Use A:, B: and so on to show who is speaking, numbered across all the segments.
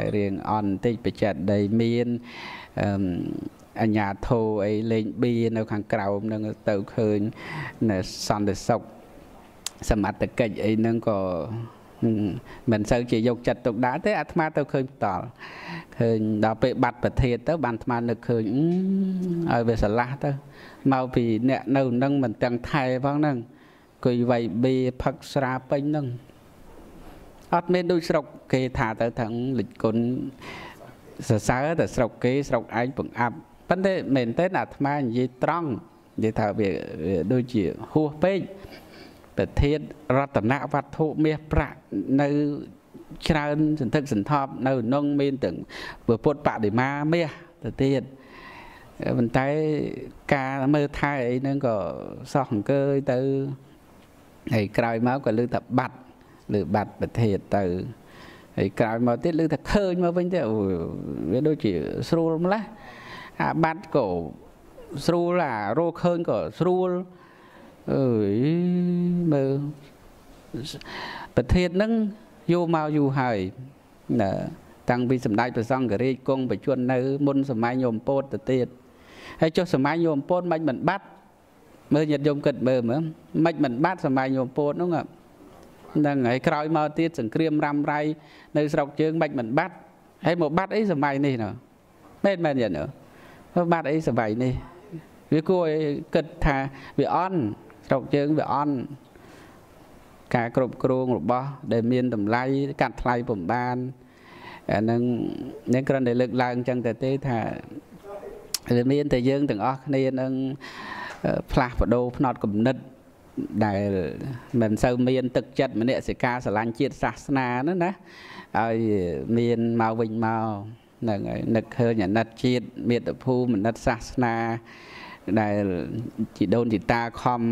A: តែរៀងអន់បន្តិចបច្ចិតដីមានអឺអញ្ញាធោអីលេងបៀនៅខាងក្រោមនឹងទៅឃើញនៅសន្តិសុខសមត្ថកិច្ចអីហ្នឹងក៏មិនសូវជាយកចិត្តទុកដាក់ទេអាត្មាទៅឃើញផ្ដាល់ឃើញដល់ពេលបាត់ប្រធានទៅបានអាត្មានឹកឃើញឲ្យវាស្រឡះទៅមកពីអ្នកនៅនឹងមិនទាំងថែផងហ្នឹងគួយវៃបេផឹកស្រាពេញហ្នឹង អត់មានដូចស្រុកគេថាទៅថឹងលិចគុណសរសើរតែស្រុកគេស្រុកឯងបង្អាប់ប៉ុន្តែមែនទេអាត្មានិយាយត្រង់និយាយថាវាដូចជាហួសពេកប្រធានរតនវត្ថុមាសប្រាក់នៅច្រើនសន្ធឹកសន្ធាប់នៅក្នុងមានទាំងពុទ្ធបដិមាមាសទៅទៀតប៉ុន្តែការមើលថែអីហ្នឹងក៏សោះអង្គើយទៅហើយក្រោយមកក៏លើថាបាត់ លើបាត់ប្រធានទៅហើយក្រោយមកទៀតលើថាឃើញមកវិញទៅវាដូចជាស្រួលម្ល៉េះអាបាត់ក៏ស្រួលអារោឃើញក៏ស្រួលអើយមើលប្រធានហ្នឹងយកមកយូរហើយណាតាំងពីសម្ដេចព្រះសង្ឃរាជគង់បច្ចុប្បន្ននៅ មុនសម័យញោមពោតទៅទៀតហើយចុះសម័យញោមពោតមិនមិនបាត់មើលញាតិញោមគិតមើលមើលមិនមិនបាត់សម័យញោមពោតហ្នឹង ហ្នឹងហើយក្រោយមកទៀតសង្គ្រាមរ៉ាំរ៉ៃនៅស្រុកជើងមិនមិនបាត់ហើយមកបាត់អីសម័យនេះណ៎មែនមែនញាតិញោមបាត់អីសម័យនេះវាគួរឲ្យគិតថាវាអន់ស្រុកជើងវាអន់ការគ្រប់គ្រងរបស់ ដែលមានតម្លៃកាត់ថ្លៃពំបានអានឹងនឹងគ្រាន់តែលើកឡើងចឹងទៅទេថាវាមានតែយើងទាំងអស់គ្នានឹងផ្លាស់ប្ដូរផ្នត់គំនិត ដែលមិនសូវមានទឹកចិត្តមនសិការស្រឡាញ់ជាតិសាសនានោះណាឲ្យមានមកវិញមកហ្នឹងហើយនឹកឃើញអាណិតជាតិមាតុភូមិអាណិតសាសនា ដែលជីដូនជីតាខំ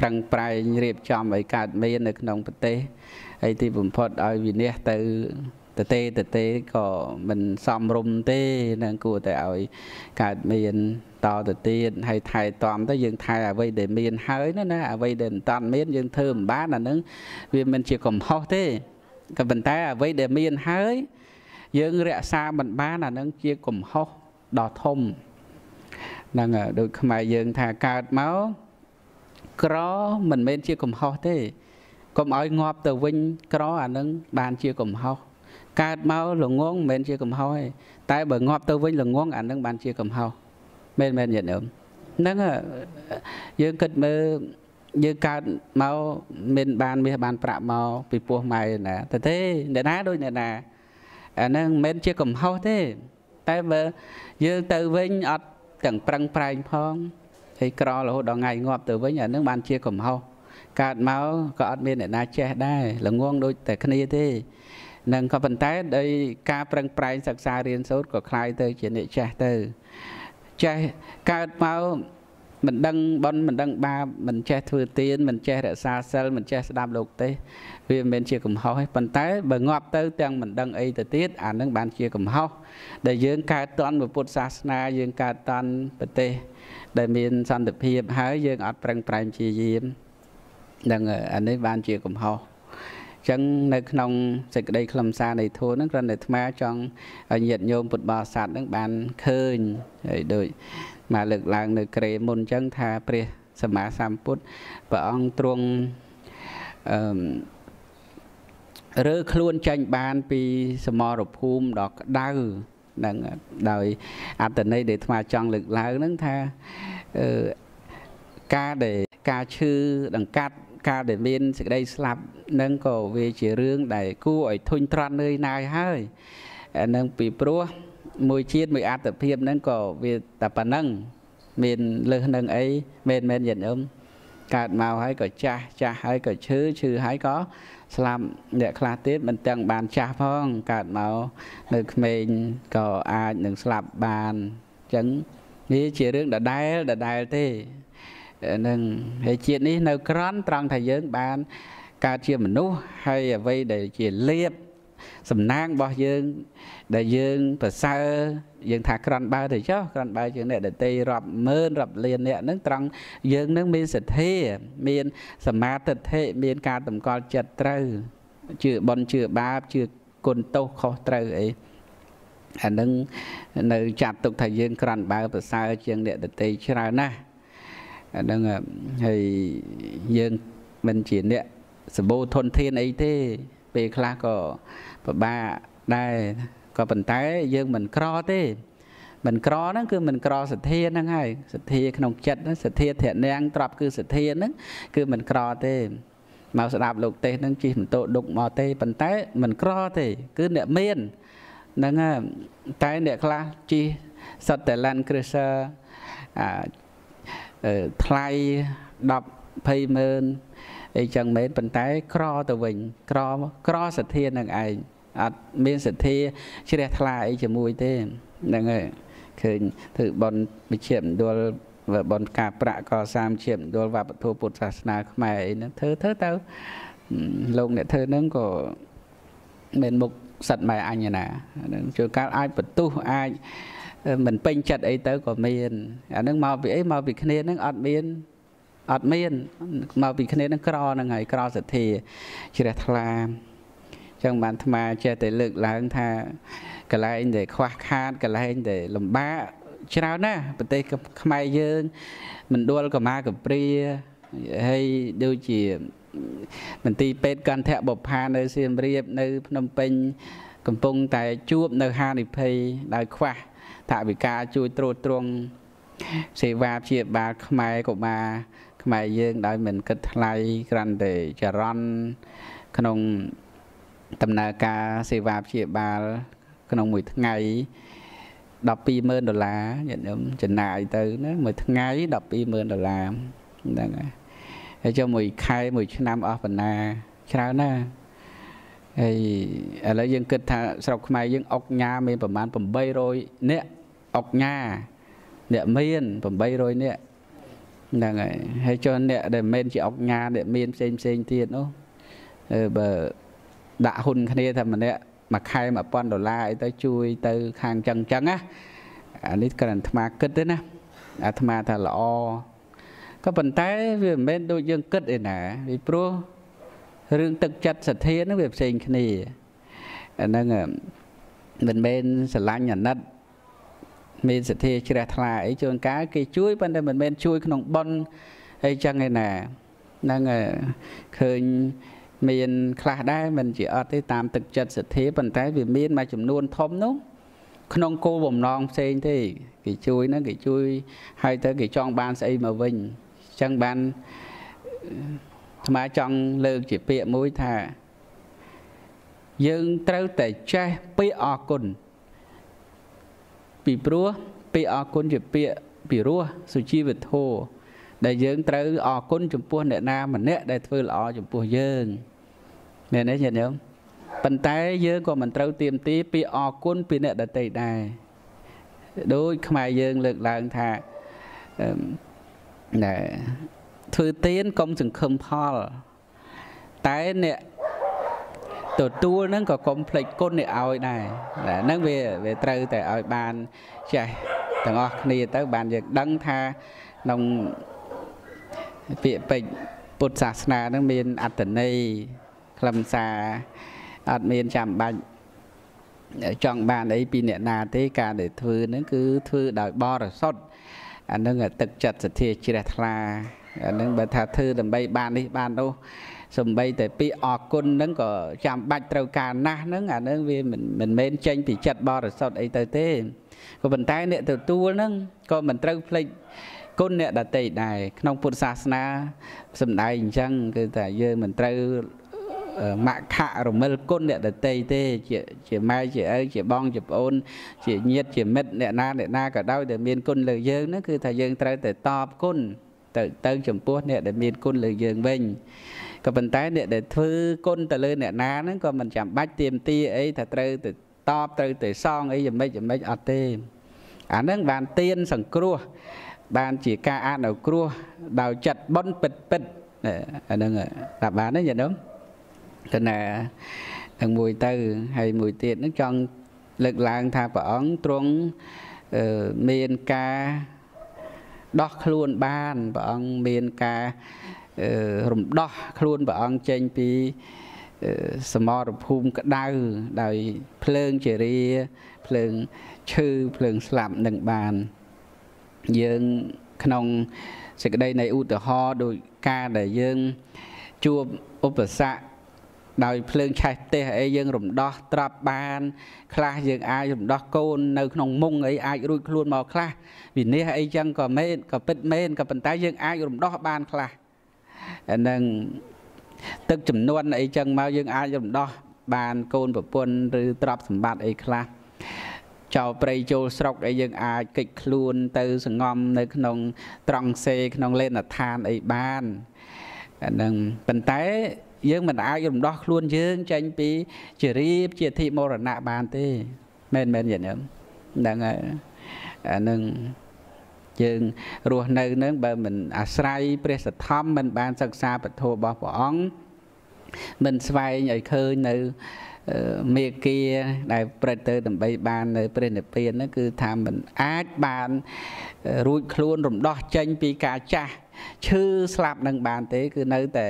A: ប្រឹងប្រែងរៀបចំឲ្យកើតមាននៅក្នុងប្រទេសហើយទីបំផុតឲ្យវិនិច្ឆ័យទៅ តទេតទេក៏មិនសមរម្យទេនឹងគួរតែឲ្យកើតមានតទៅទៀតហើយថែទាំទៅយើងថែអ្វីដែលមានហើយណាណាអ្វីដែលមិនតាន់មានយើងធ្វើមិនបានអានឹងវាមិនជាកំហុសទេក៏ប៉ុន្តែអ្វីដែលមានហើយ យើងរក្សាមិនបានអានឹងជាកំហុសដ៏ធំហ្នឹងដូចខ្មែរយើងថាកើតមកក្រមិនមែនជាកំហុសទេកុំឲ្យងាប់ទៅវិញក្រអានឹងបានជាកំហុស កើតមកល្ងងមិនមែនជាកំហុសទេតែបើងាប់ទៅវិញល្ងងអានឹងបានជាកំហុសមែនមែនញាតិញោមហ្នឹងយើងគិតមើលយើងកើតមកមានបានមាសបានប្រាក់មកពីពោះម៉ែណាតែទេអ្នកណាដូចអ្នកណាអាហ្នឹងមិនមែនជាកំហុសទេ តែបើយើងទៅវិញអត់ទាំងប្រឹងប្រែងផងហើយក្ររហូតដល់ថ្ងៃងាប់ទៅវិញអានឹងបានជាកំហុសកើតមកក៏អត់មានអ្នកណាចេះដែរល្ងងដូចតែគ្នាទេ នឹងក៏ប៉ុន្តែដោយការប្រឹងប្រែងសិក្សារៀនសូត្រក៏คล้ายទៅជាអ្នកចេះទៅចេះកើតមកមិនដឹងបនមិនដឹងបាបមិនចេះធ្វើទានមិនចេះរក្សាសិលមិនចេះស្ដាប់លោកទេវាមិនមែនជាកំហុសទេប៉ុន្តែបើងាប់ទៅទាំងមិនដឹងអីទៅទៀតអានឹងបានជាកំហុសដែលយើងកើតតន់ពុទ្ធសាសនាយើងកើតតន់ប្រទេសដែលមានសន្តិភាពហើយយើងអត់ប្រឹងប្រែងព្យាយាមនឹងអានេះបានជាកំហុស ចឹងនៅក្នុងសេចក្តីខ្លឹមសារនៃធម៌ហ្នឹងគ្រាន់តែអាត្មាចង់ឲ្យញាតិញោមពុទ្ធបរិស័ទហ្នឹងបានឃើញហើយដូចមកលើកឡើង នៅក្រេមុនចឹងថាព្រះសម្មាសម្ពុទ្ធព្រះអង្គទ្រង់អឺរើខ្លួនចាញ់បានពីសមរភូមិដ៏ក្តៅនឹងដោយអត្តន័យដែលអាត្មាចង់លើកឡើងហ្នឹងថាអឺការដែលការឈឺដង្កាត់ ការដែលមានសេចក្តីស្លាប់នឹងក៏វាជារឿងដែលគួរឲ្យធុញទ្រាន់នឿយណាយហើយនឹងពីព្រោះមួយជាតិមួយអត្តភាពហ្នឹងក៏វាតែប៉ុណ្ណឹងមានលើសនឹងអីមែនមែនញាតិញោមកើតមកហើយក៏ចាស់ចាស់ហើយក៏ឈឺឈឺហើយក៏ស្លាប់អ្នកខ្លះទៀតមិនទាំងបានចាស់ផងកើតមកនៅក្មេងក៏អាចនឹងស្លាប់បានអញ្ចឹងនេះជារឿងដដែលដដែលទេ នឹងហើយជាតិនេះនៅក្រន់ត្រង់ថាយើងបានកើតជាមនុស្សហើយអ្វីដែលជាលៀបសំណាងរបស់យើង ដែលយើងប្រសើរយើងថាក្រាន់បើទៅចុះក្រាន់បើជាងអ្នកដតីរាប់ម៉ឺនរាប់លានអ្នកហ្នឹងត្រង់យើងនឹងមានសទ្ធា មានសមាធិធិមានការតម្កល់ចិត្តត្រូវជឿបន់ជឿបាបជឿគុណទោសខុសត្រូវអីអានឹងនៅចាត់ទុកថាយើងក្រាន់បើប្រសើរជាងអ្នកដតីច្រើនណាស់ អានឹងហើយយើងមិនជាអ្នកសម្បូរធនធានអីទេ ពេលខ្លះក៏ពិបាកដែរក៏ប៉ុន្តែយើងមិនក្រទេមិនក្រហ្នឹងគឺមិនក្រសទ្ធាហ្នឹងហើយសទ្ធាក្នុងចិត្តសទ្ធាធរនាងទ្របគឺសទ្ធាហ្នឹងគឺមិនក្រទេមកស្ដាប់លោកទេសហ្នឹងជិះម៉ូតូដុកមកទេប៉ុន្តែមិនក្រទេ គឺអ្នកមានហ្នឹងហើយតែអ្នកខ្លះជិះសតតែ Land Cruiser អា ថ្លៃ10 20ម៉ឺនអីចឹងមែនប៉ុន្តែក្រទៅវិញក្រក្រសទ្ធានឹងឯងអត់មានសទ្ធាជ្រះថ្លាអីជាមួយទេហ្នឹងហើយឃើញធ្វើបនវិជ្ជាមណ្ឌលបនការប្រាក់កសាមជាមណ្ឌលវប្បធម៌ពុទ្ធសាសនាខ្មែរអីហ្នឹងធ្វើធ្វើទៅលោកអ្នកធ្វើហ្នឹងក៏មានមុខសិតម៉ែអញណាហ្នឹងជួនកាលអាចបន្ទុះអាច មិនពេញចិត្តអីទៅក៏មានអាហ្នឹងមកពីអីមកពីគ្នាហ្នឹងអត់មានអត់មានមកពីគ្នានឹងក្រហ្នឹងហើយក្រសទ្ធាជ្រះថ្លាចឹងបានអាត្មាចេះតែលើកឡើងថាកន្លែងដែលខ្វះខាតកន្លែងដែលលំបាកច្រើនណាស់ប្រទេសខ្មែរយើងមណ្ឌលកម្មាកព្រាហើយដូចជាមន្ទីរពេទ្យកន្ធៈបុផានៅសៀមរាបនៅ ភ្នំពេញ កំពុងតែជួបនៅហានិភ័យដោយខ្វះ ថវិកាជួយត្រួតត្រងសេវាព្យាបាលខ្មែរកុមារខ្មែរយើងដោយមិនគិតថ្លៃគ្រាន់តែចរន្តក្នុងដំណើរការសេវាព្យាបាល ក្នុងមួយថ្ងៃ120,000ដុល្លារញាតិញោមចំណាយទៅណាមួយថ្ងៃ120,000ដុល្លារហ្នឹងហើយហើយចុះមួយខែមួយឆ្នាំអស់ប៉ុណ្ណាច្រើនណាស់ហើយឥឡូវយើងគិតថាស្រុកខ្មែរយើងអុកញ៉ាមានប្រមាណ800នាក់ អុកញ៉ាអ្នកមាន800នាក់ហ្នឹងហើយហើយចុះអ្នកដែលមិនជាអុកញ៉ាអ្នកមានផ្សេងផ្សេងទៀតនោះបើដាក់ហ៊ុនគ្នាថាម្នាក់មួយខែ1000ដុល្លារអីទៅជួយទៅខាងចឹងចឹងណាអានេះគ្រាន់អាត្មាគិតទេណាអាត្មាថាល្អក៏ប៉ុន្តែវាមិនមែនដូចយើងគិតឯណាពីព្រោះរឿងទឹកចិត្តសទ្ធានឹងវាផ្សេងគ្នាអាហ្នឹងមិនមែនស្រឡាញ់អាណិត មានសទ្ធាជ្រះថ្លាអីជួនកាលគេជួយប៉ុន្តែមិនមែនជួយក្នុងប៉ុនអីចឹងឯណាហ្នឹងឃើញមានខ្លះដែរមិនជាអត់ទេតាមទឹកចិត្តសទ្ធាប៉ុន្តែវាមានមួយចំនួនធំនោះក្នុងគោលបំណងផ្សេងទេគេជួយហ្នឹងគេជួយហើយទៅគេចង់បានស្អីមកវិញអញ្ចឹងបានថ្មចង់លើកជាពាក្យមួយថា យើងត្រូវតែចេះពាក្យអរគុណ ពីព្រោះពាក្យអរគុណជាពាក្យពីរោះសុជីវធម៌ដែលយើងត្រូវអរគុណចំពោះអ្នកណាម្នាក់ដែលធ្វើល្អចំពោះយើងមែនទេញាតិញោមប៉ុន្តែយើងក៏មិនត្រូវទៀមទីពីអរគុណពីអ្នកដទៃដែរដូចខ្មែរយើងលើកឡើងថាណែធ្វើទៀនកុំសង្ឃឹមផលតែអ្នក ទទួលហ្នឹងក៏កុំភ្លេចគុណអ្នកឲ្យដែរហ្នឹងវាវាត្រូវតែឲ្យបានចេះទាំងអស់គ្នាទៅបានយើងដឹងថាក្នុងពាក្យពេចន៍ពុទ្ធសាសនាហ្នឹងមានអត្តន័យខ្លឹមសារអត់មានចាំបាច់ចង់បានអីពីអ្នកណាទេការដែលធ្វើហ្នឹងគឺធ្វើដោយបរិសុទ្ធអានឹងទឹកចិត្តសទ្ធាជ្រះថ្លាអានឹងបើថាធ្វើដើម្បីបាននេះបាននោះ សំបីតែពីអរគុណហ្នឹងក៏ចាំបាច់ត្រូវការណាស់ហ្នឹងអានឹងវាមិនមិនមែនចេញពីចិត្តបរិសុទ្ធអីទៅទេក៏ប៉ុន្តែអ្នកទទួលហ្នឹងក៏មិនត្រូវភ្លេចគុណអ្នកដតីដែរក្នុងពុទ្ធសាសនាសំដែងអញ្ចឹងគឺថាយើងមិនត្រូវមក្ខរមិលគុណអ្នកដតីទេជាជាម៉ែជាឪជាបងជាប្អូន ជាញាតិជាមិត្តអ្នកណាអ្នកណាក៏ដោយដែលមានគុណលើយើងហ្នឹងគឺថាយើងត្រូវតែតបគុណទៅទៅចំពោះអ្នកដែលមានគុណលើយើងវិញ ក៏ប៉ុន្តែអ្នកដែលធ្វើគុណទៅលើអ្នកណាហ្នឹងក៏មិនចាំបាច់ទៀមទីអីថាត្រូវទៅតបត្រូវទៅសងអីយ៉ាងម៉េចយ៉ាងម៉េចអត់ទេអាហ្នឹងបានទៀនសង្គ្រោះបានជាការអនុគ្រោះដោយចិត្តបុណ្យពិតពិតអាហ្នឹងតាមបានទេញាតិញោមទៅណាទាំងមួយទៅហើយមួយទៀតនឹងចង់លើកឡើងថាព្រះអង្គទ្រង់មានការដោះខ្លួនបានព្រះអង្គមានការ រំដោះខ្លួនព្រះអង្គចេញពីសមរភូមិក្តៅដោយភ្លើងជារាភ្លើងឈឺភ្លើងស្លាប់នឹងបាន យើងក្នុងសេចក្តីនៃឧទាហរណ៍ដោយការដែលយើងជួបឧបសគ្គដោយភ្លើងឆេះផ្ទះអីយើងរំដោះត្រាប់បាន ខ្លះយើងអាចរំដោះកូននៅក្នុងមុងអីអាចរួចខ្លួនមកខ្លះវិនិច្ឆ័យអីចឹងក៏មែនក៏ពិតមែនក៏ប៉ុន្តែយើងអាចរំដោះបានខ្លះអា នឹងទឹកចំនួនអីចឹងមកយើងអាចរំដោះបានកូនប្រពន្ធឬទ្រព្យសម្បត្តិអីខ្លះចោលព្រៃចូលស្រុកអីយើងអាចកិច្ចខ្លួនទៅសងំនៅក្នុងត្រង់សេក្នុងលេនឋានអីបានអានឹងប៉ុន្តែយើងមិនអាចរំដោះខ្លួនយើងចេញពីជារៀបជាធិមរណៈបានទេមែនមែនយ៉ាងហ្នឹងហ្នឹងហើយអានឹង យើងរស់នៅនឹងបើមិនអាស្រ័យព្រះសទ្ធំមិនបានសិក្សាពធរបស់ព្រះអង្គមិនស្វែងឲ្យឃើញនៅមេគាដែលប្រតិទៅដើម្បីបាននៅព្រះនិព្វានហ្នឹងគឺថាមិនអាចបានរួចខ្លួនរំដោះចេញពីការចាស់ឈឺស្លាប់នឹងបានទេ គឺនៅតែ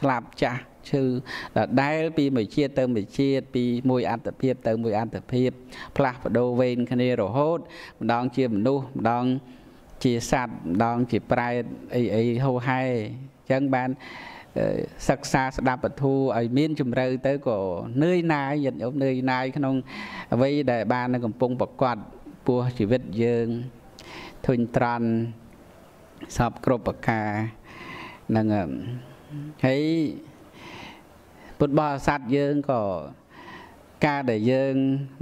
A: ស្លាប់ចាស់ឈឺដដែលពីមួយជាតិទៅមួយជាតិពីមួយអត្តភាពទៅមួយអត្តភាពផ្លាស់ប្ដូរវេនគ្នារហូតម្ដងជាមនុស្សម្ដងជា សត្វម្ដងជាប្រែតអីអីហូហែអញ្ចឹងបានសិក្សាស្ដាប់ពធូឲ្យមានជំរឿទៅក៏នឿយណាយញាតិញោមនឿយណាយក្នុងអ្វីដែលបាននៅកំពុងប្រកបពោះជីវិតយើងធុញត្រង់សពគ្រប់ប្រការនឹងហើយពុទ្ធបរិស័ទយើងក៏ការដែលយើង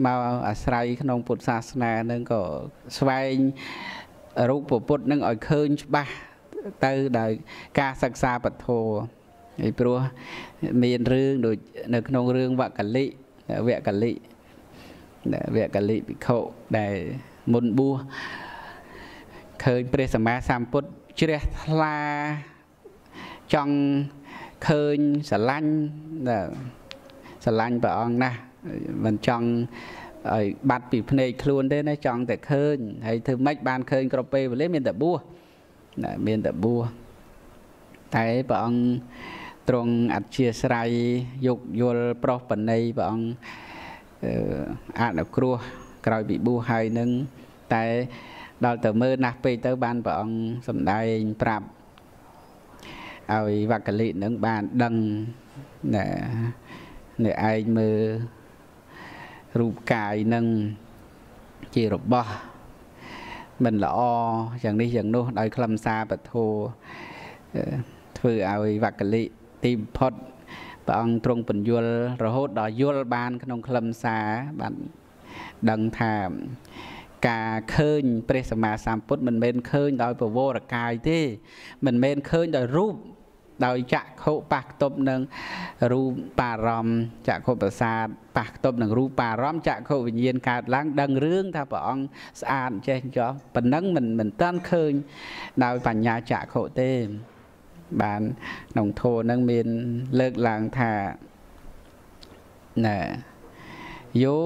A: មកអាស្រ័យក្នុងពុទ្ធសាសនានឹងក៏ស្វែង រូបពុទ្ធនឹងឲ្យឃើញច្បាស់ទៅដោយការសិក្សាពធហើយព្រោះមានរឿងដូចនៅក្នុងរឿងវកលិវកលិវកលិភិក្ខុដែលមុនបួសឃើញព្រះសម្មាសម្ពុទ្ធជ្រះថ្លាចង់ឃើញស្រឡាញ់ស្រឡាញ់ព្រះអង្គណាស់មិនចង់ ឲ្យបាត់ពីភ្នែកខ្លួនទេណាចង់តែឃើញហើយធ្វើម៉េចបានឃើញគ្រប់ពេលវេលាមានតែបួសមានតែបួសតែព្រះអង្គទ្រង់អធិស្ឋ័យយោគយល់ប្រុសបណីព្រះអង្គអនុគ្រោះក្រោយពីបួសហើយនឹងតែដល់ទៅមើលណាស់ពេកទៅបានព្រះអង្គសម្ដែងប្រាប់ឲ្យវកលិនឹងបានដឹងណានៅឯងមើល រូបកាយនឹងជារបស់មិនល្អយ៉ាងនេះយ៉ាងនោះដោយខ្លឹមសារពធធ្វើឲ្យវកលិទីបំផុតព្រះអង្គទ្រង់បញ្យលរហូតដល់យល់បាន ក្នុងខ្លឹមសារបានដឹងថាការឃើញព្រះសម្មាសម្ពុទ្ធមិនមែនឃើញដោយពវរកាយទេ មិនមែនឃើញដោយរូប ដោយចក្ខុប៉ះខ្ទប់នឹងរូបបារម្ភចក្ខុប្រសាទប៉ះខ្ទប់នឹងរូបបារម្ភចក្ខុវិញ្ញាណកើតឡើងដឹងរឿងថាព្រះអង្គស្អាតចេះចោះប៉ុណ្ណឹងមិនមិនតាន់ឃើញ ដោយបញ្ញាចក្ខុទេបានក្នុងធម៌នឹងមានលើកឡើងថាណែយោ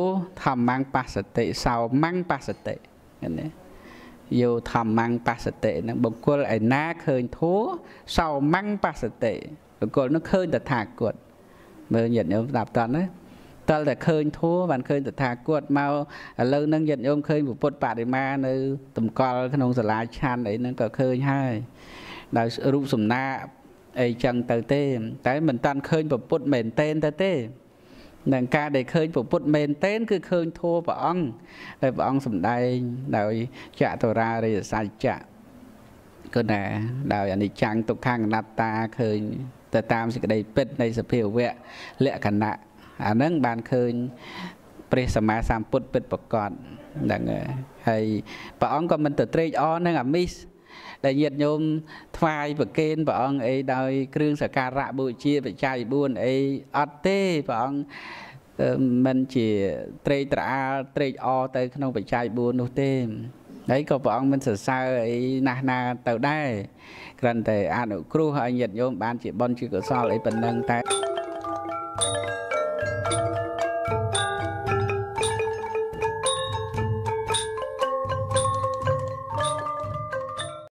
A: ធម្មងបស្សតិសោមងបស្សតិណា យោធម្មងបស្សតិនឹងបុគ្គលឯណាឃើញធัวសោមងបស្សតិបុគ្គលនោះឃើញតថាគតមើលញាតិញោមស្ដាប់តន់ណាតលតែឃើញធัวបានឃើញតថាគតមកឥឡូវហ្នឹងញាតិញោមឃើញពុទ្ធបដិមានៅតម្កល់ក្នុងសាលាឆាន់អីហ្នឹងក៏ឃើញហើយដោយរូបសំណាកអីចឹងទៅទេ តែមិនតាន់ឃើញពុទ្ធមែនតែនទៅទេ នឹងការដែលឃើញពុទ្ធមែនតែនគឺឃើញធัวព្រះអង្គដែលព្រះអង្គសម្ដែងដោយចតុរារិយសច្ចៈគឺណាដោយអនិច្ចំទុក្ខអនត្តាឃើញទៅតាមសេចក្តីពិតនៃសភាវៈលក្ខណៈអានឹងបានឃើញព្រះសម្មាសម្ពុទ្ធពិតប្រកបហ្នឹងហើយព្រះអង្គក៏មិនទៅត្រេកអរនឹងអាមីស ដែលញាតិញោមថ្វាយប្រគេនព្រះអង្គអីដោយគ្រឿងសក្ការៈបូជាបច្ច័យ4អីអត់ទេព្រះអង្គមិនជាត្រេកត្រអាលត្រេកអរទៅក្នុងបច្ច័យ4នោះទេហើយក៏ព្រះអង្គមិនសរសើរអីណាស់ណាទៅដែរគ្រាន់តែអនុគ្រោះឲ្យញាតិញោមបានជាបុណ្យជាកុសលអីប៉ុណ្ណឹងតែ